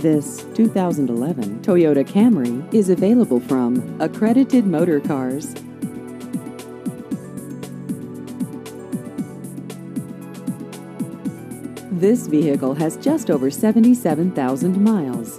This 2011 Toyota Camry is available from Accredited Motor Cars. This vehicle has just over 77,000 miles.